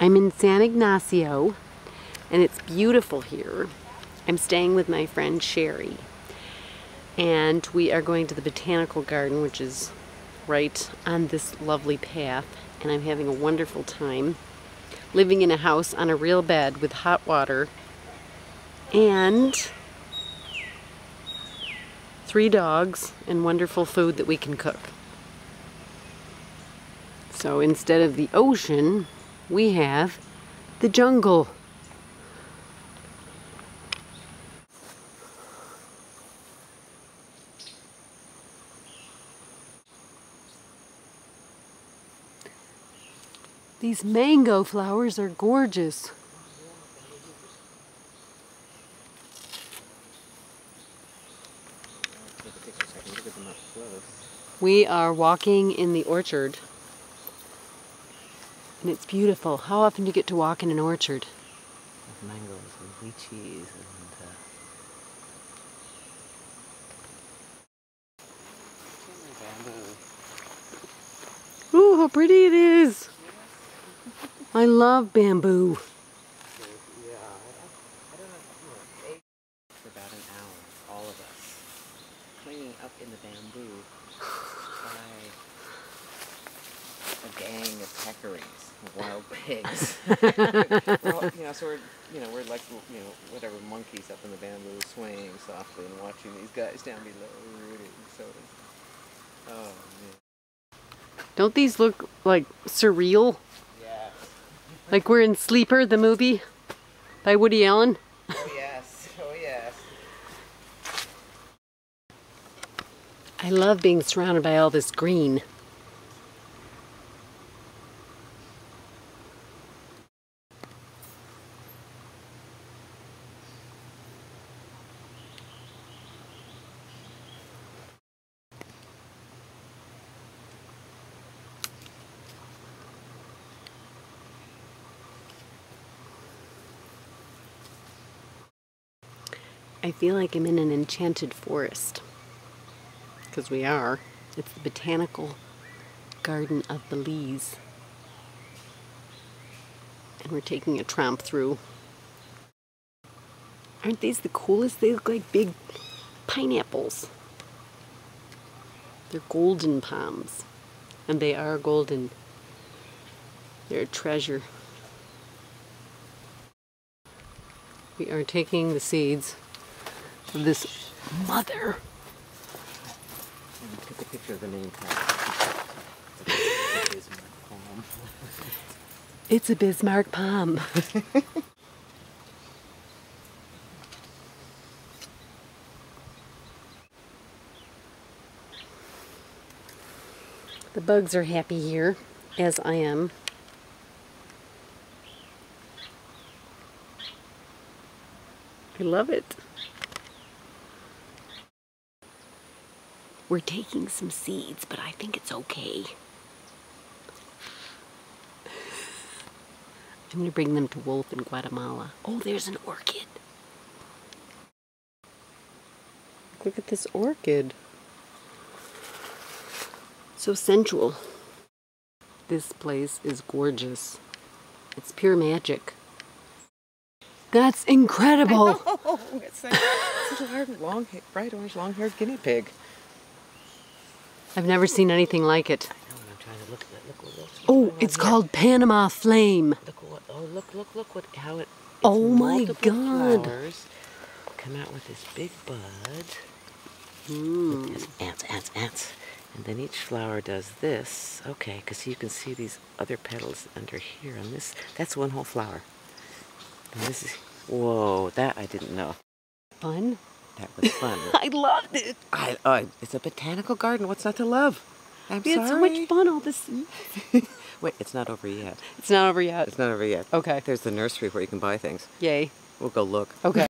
I'm in San Ignacio and it's beautiful here. I'm staying with my friend Sherry and we are going to the botanical garden which is right on this lovely path and I'm having a wonderful time living in a house on a real bed with hot water and three dogs and wonderful food that we can cook. So instead of the ocean, we have the jungle. These mango flowers are gorgeous. We are walking in the orchard and it's beautiful. How often do you get to walk in an orchard? With mangoes and lychees and uh... Ooh, how pretty it is! I love bamboo. Yeah, I, don't know, for about an hour, all of us, up in the bamboo by a gang of peccaries wild pigs. all, you know, so we're, you know, we're like, you know, whatever monkeys up in the bamboo, swaying softly and watching these guys down below rooting So, Oh man. Don't these look like surreal? Yeah. Like we're in Sleeper, the movie by Woody Allen? Oh yes. Oh yes. I love being surrounded by all this green. I feel like I'm in an enchanted forest. Because we are. It's the Botanical Garden of Belize. And we're taking a tramp through. Aren't these the coolest? They look like big pineapples. They're golden palms. And they are golden. They're a treasure. We are taking the seeds of this mother. Take a picture of the name tag. It's a Bismarck palm. the bugs are happy here, as I am. I love it. We're taking some seeds, but I think it's okay. I'm going to bring them to Wolf in Guatemala. Oh, there's an orchid. Look at this orchid. So sensual. This place is gorgeous. It's pure magic. That's incredible. Oh, it's a, it's a large, long, bright orange, long-haired guinea pig. I've never seen anything like it. Know, I'm trying to look. Look, look, oh, it's here. called Panama Flame. Look what, oh, look, look, look what, how it, oh my God. flowers come out with this big bud. Mm. ants, ants, ants. And then each flower does this. Okay, because you can see these other petals under here. And this, that's one whole flower. And this is, whoa, that I didn't know. Fun? That was fun. I loved it. I, uh, it's a botanical garden. What's not to love? I'm we sorry. had so much fun all this. Wait, it's not over yet. It's not over yet. It's not over yet. Okay. There's the nursery where you can buy things. Yay. We'll go look. Okay.